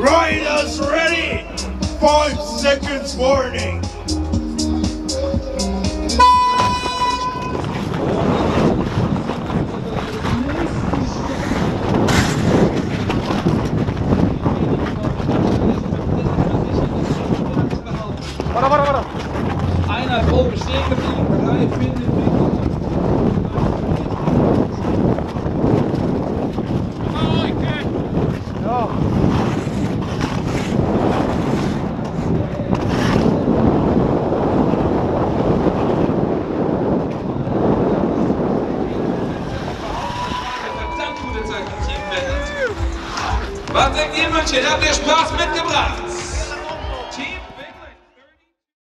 Riders ready! Five seconds warning! Warte, warte, warte. Einer stehen geblieben, drei finden Warte, jemand, ihr habt ihr Spaß mitgebracht.